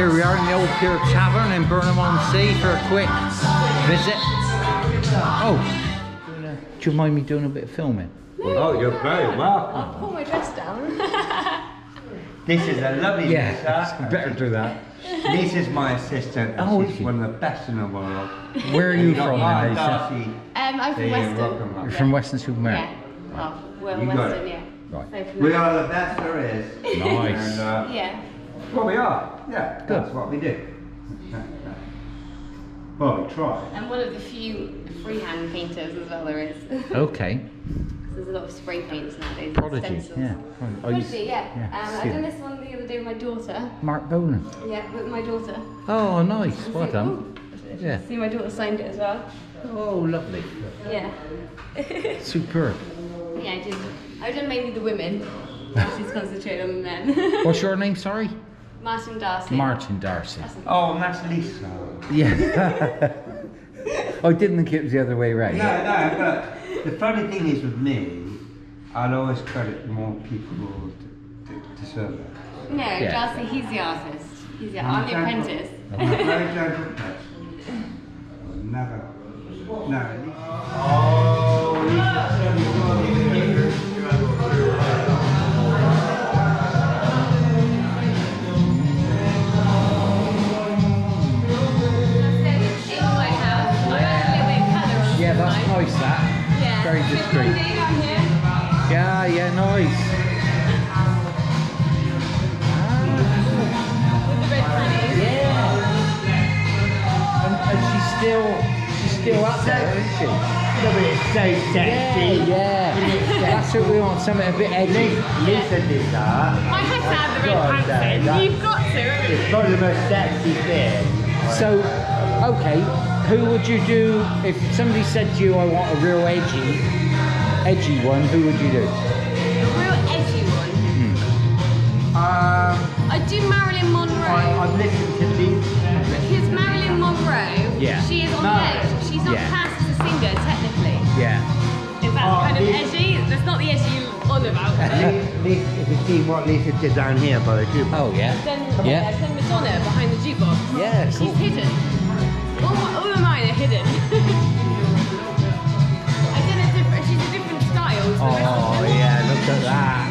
Pier Tavern in Burnham on Sea for a quick visit. Oh, do you mind me doing a bit of filming? Oh, you're very welcome. I'll pull my dress down. This is a lovely Yeah, Lisa. better do that. This is my assistant. and Oh, is she's she? one of the best in the world. Where are you from, Mark then, Darcy. Um, I'm from There, Weston. welcome, Mark. From Weston-super-Mare. Yeah. Well, well, You Weston, yeah. Right. We are the best there is. Nice. And, uh, Yeah. well, we are. Yeah, Good. that's what we do. Well, we try. I'm one of the few freehand painters as well there is. Okay. There's a lot of spray paints nowadays. Prodigy. stencils. Yeah. Oh, you- Prodigy, yeah. yeah, Um, I done it. this one the other day with my daughter. Marc Bolan. Yeah, with my daughter. Oh, nice. Well See- done. ooh, Yeah. See, my daughter signed it as well. Oh, lovely. Yeah. Superb. Yeah, I did. I've done mainly the women. She's concentrated on the men. What's your name? Sorry. Martin Darcy. Martin Darcy. Oh, and that's Lisa. Yeah. I oh, didn't think it was the other way around. No, no, but the funny thing is with me, I'll always credit more people to, to, to serve it. No, Yeah. Darcy, he's the artist. He's the, I'm the apprentice. I'm a very gentle person. I'll Never. No. Yeah. Yeah. And, and she's still, she's still up there, isn't she? Look at it, so sexy. Yeah, yeah. That's what we want. Something a bit edgy. Lisa did that. I had to have the red God, pants in. You've got to. haven't It's probably the most sexy thing. So, okay, who would you do if somebody said to you, "I want a real edgy, edgy one"? Who would you do? Do Marilyn Monroe. I, I've listened to Lisa. Because Marilyn Monroe, Yeah. she is on No. edge. She's not Yeah. classed as a singer, technically. Yeah. Is that Oh, kind of Lisa- edgy? That's not the edgy you're on about. Lisa, if you see what Lisa did down here by the jukebox. Oh yeah. then, Yeah. yeah. then Madonna behind the jukebox. Yeah, She's cool. hidden. All, my, all of mine are hidden. I did a different, she's a different style. to the rest of Oh yeah, look at that.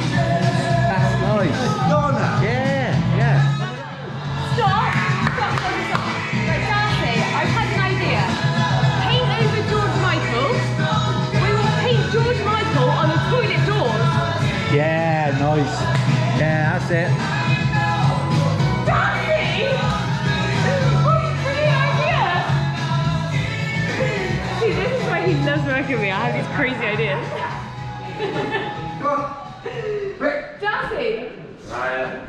That's nice. Donna! Yeah, yeah. Yeah, nice. Yeah, that's it. Darcy! What a brilliant idea! See, this is why he loves working with me. I have these crazy ideas. Darcy!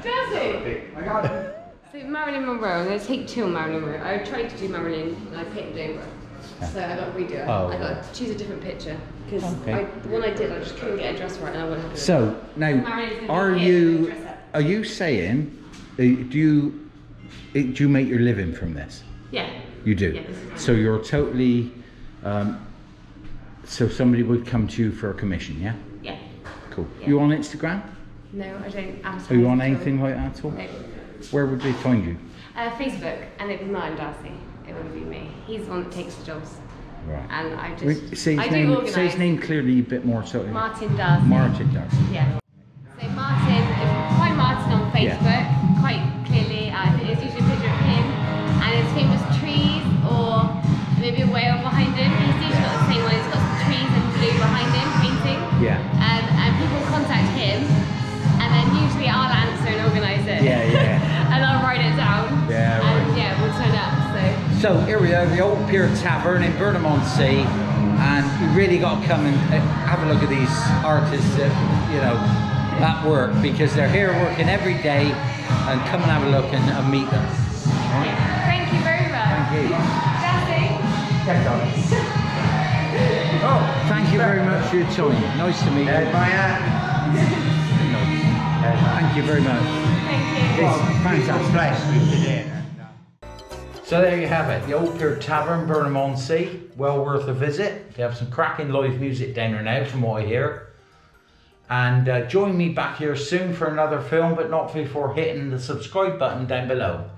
Darcy! I got it. So Marilyn Monroe, I'm going to take two on Marilyn Monroe. I tried to do Marilyn and I painted over. So I got to redo it. Oh, I got to choose a different picture. Because Okay. the one I did, I just couldn't get a dress right and I wouldn't have it. So now, are you to dress up. are you saying uh, do you do you make your living from this? Yeah. You do. Yeah, this is my- So you're totally. Um, so somebody would come to you for a commission, yeah? Yeah. Cool. Yeah. You on Instagram? No, I don't advertise. Are you on anything like that at all? No. Where would they find you? Uh, Facebook, and it was Martin Darcy. It wouldn't be me. He's the one that takes the jobs. Right. And I just. Wait, say I his do name. organise. Say his name clearly a bit more. So. Martin Darcy. Martin Darcy. Yeah. So Martin, find Martin on Yeah. Facebook, quite clearly, uh, it's usually a picture of him and his famous trees or maybe a whale So. So here we are, the Old Pier Tavern in Burnham on Sea, and you really got to come and uh, have a look at these artists that you know at work because they're here working every day, and come and have a look and, and meet them. Thank you very much. Thank you. Darcy. Oh, Thank you very much for your time. Nice to meet you. there's my aunt. There's my Thank you very much. Thank you. Well, Fantastic. So there you have it, the Old Pier Tavern, Burnham on Sea. Well worth a visit. They have some cracking live music down there now, from what I hear. And uh, join me back here soon for another film, but not before hitting the subscribe button down below.